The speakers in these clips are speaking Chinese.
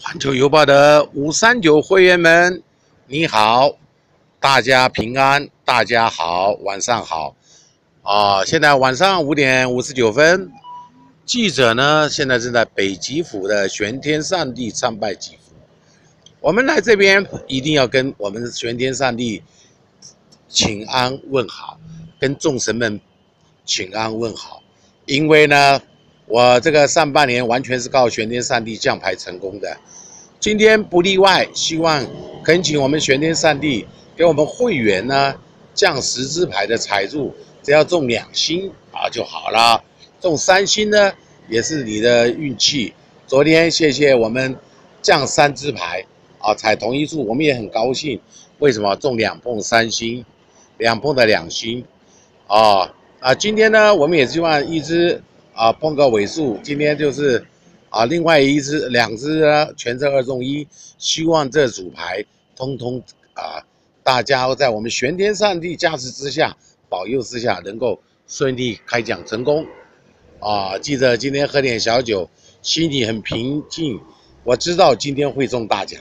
环球邮报的五三九会员们，你好，大家平安，大家好，晚上好。啊，现在晚上五点五十九分，记者呢现在正在北极府的玄天上帝参拜祈福。我们来这边一定要跟我们玄天上帝请安问好，跟众神们请安问好，因为呢。我这个上半年完全是靠玄天上帝降牌成功的，今天不例外。希望恳请我们玄天上帝给我们会员呢降十支牌的彩柱，只要中两星啊就好了。中三星呢也是你的运气。昨天谢谢我们降三支牌啊，彩同一处，我们也很高兴。为什么中两碰三星，两碰的两星啊啊！今天呢，我们也希望一支。啊，碰个尾数，今天就是啊，另外一只、两只呢，全是二中一。希望这组牌通通啊，大家在我们玄天上帝加持之下、保佑之下，能够顺利开奖成功。啊，记得今天喝点小酒，心里很平静。我知道今天会中大奖。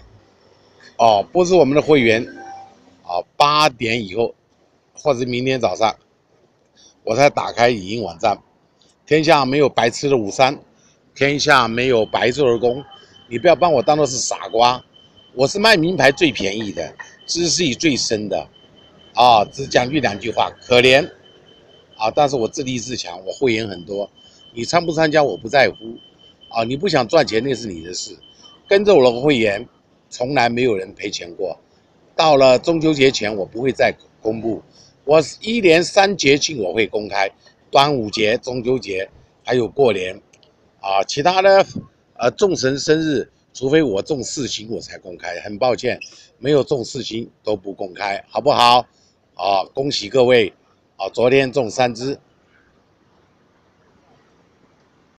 哦，不是我们的会员啊，八点以后或者明天早上，我才打开语音网站。天下没有白吃的午餐，天下没有白做的工。你不要把我当做是傻瓜，我是卖名牌最便宜的，知识最深的，啊，只讲句两句话，可怜，啊，但是我自立自强，我会员很多，你参不参加我不在乎，啊，你不想赚钱那是你的事，跟着我的会员，从来没有人赔钱过，到了中秋节前我不会再公布，我一连三节庆我会公开。端午节、中秋节，还有过年，啊，其他的，呃，众神生日，除非我中四星，我才公开。很抱歉，没有中四星都不公开，好不好？啊，恭喜各位，啊，昨天中三只，